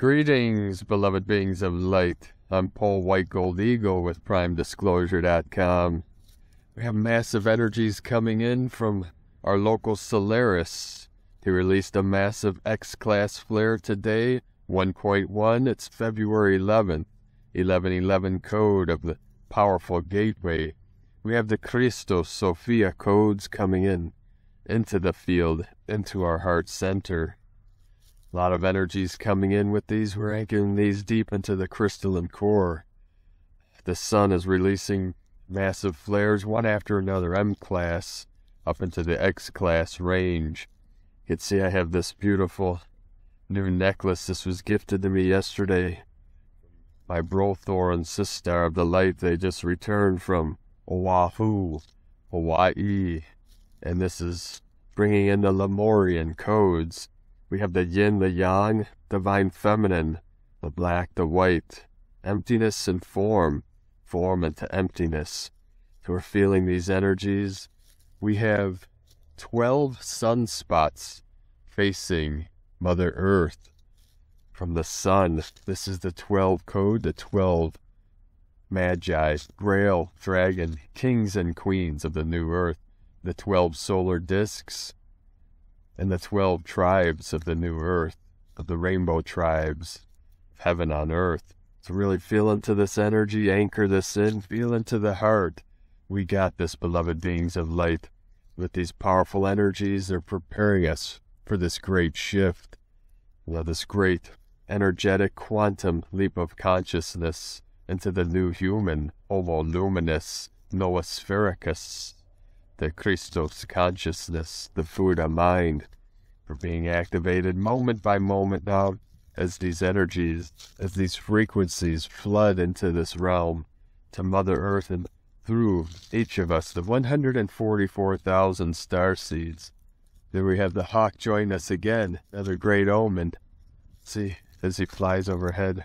Greetings, beloved beings of light. I'm Paul White Gold Eagle with PrimeDisclosure.com. We have massive energies coming in from our local Solaris. He released a massive X class flare today, 1.1. It's February 11th, 1111 code of the powerful gateway. We have the Christos Sophia codes coming in into the field, into our heart center. A lot of energies coming in with these. We're anchoring these deep into the crystalline core. The sun is releasing massive flares, one after another, M class, up into the X class range. You can see I have this beautiful new necklace. This was gifted to me yesterday. My Brothor and Sister of the Light, they just returned from Oahu, Hawaii. And this is bringing in the Lemurian codes we have the yin, the yang, divine feminine, the black, the white, emptiness and form, form into emptiness. So we're feeling these energies. We have 12 sunspots facing Mother Earth from the sun. This is the 12 code, the 12 magi, grail, dragon, kings and queens of the new earth, the 12 solar discs, and the twelve tribes of the new earth, of the rainbow tribes, of heaven on earth. So really feel into this energy, anchor this in, feel into the heart. We got this, beloved beings of light. With these powerful energies, they're preparing us for this great shift. You this great energetic quantum leap of consciousness into the new human, Homo luminous, Noosphericus the Christos consciousness, the Buddha mind, are being activated moment by moment now as these energies, as these frequencies flood into this realm to Mother Earth and through each of us, the 144,000 star seeds. Then we have the hawk join us again, another great omen. See, as he flies overhead.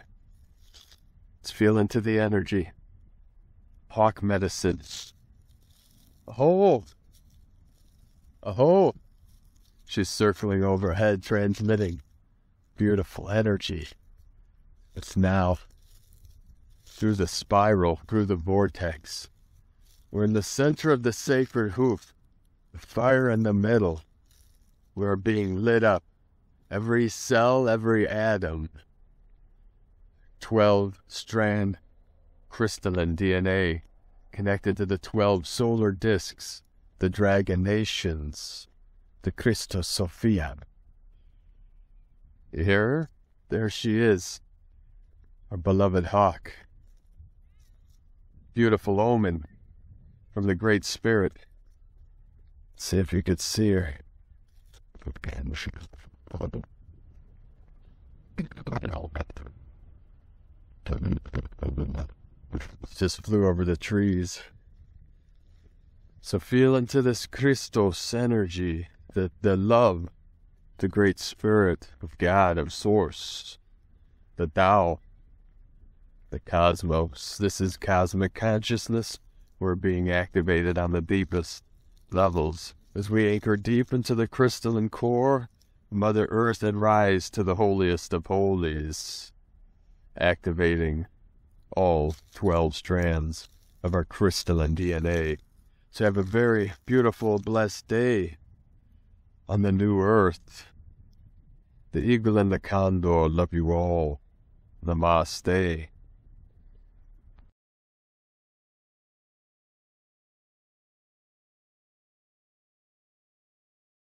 Let's feel into the energy. Hawk medicine. Oh! Oh! She's circling overhead, transmitting beautiful energy. It's now through the spiral, through the vortex. We're in the center of the sacred hoof, the fire in the middle. We're being lit up. Every cell, every atom. 12 strand crystalline DNA connected to the 12 solar disks, the dragon nations, the Christos Sophia. You hear her? There she is, our beloved hawk. Beautiful omen from the Great Spirit. See if you could see her. Just flew over the trees. So feel into this Christos energy, the, the love, the great spirit of God, of Source, the Tao, the cosmos. This is cosmic consciousness. We're being activated on the deepest levels as we anchor deep into the crystalline core, Mother Earth, and rise to the holiest of holies, activating all 12 strands of our crystalline DNA. So have a very beautiful, blessed day on the new earth. The eagle and the condor love you all. Namaste.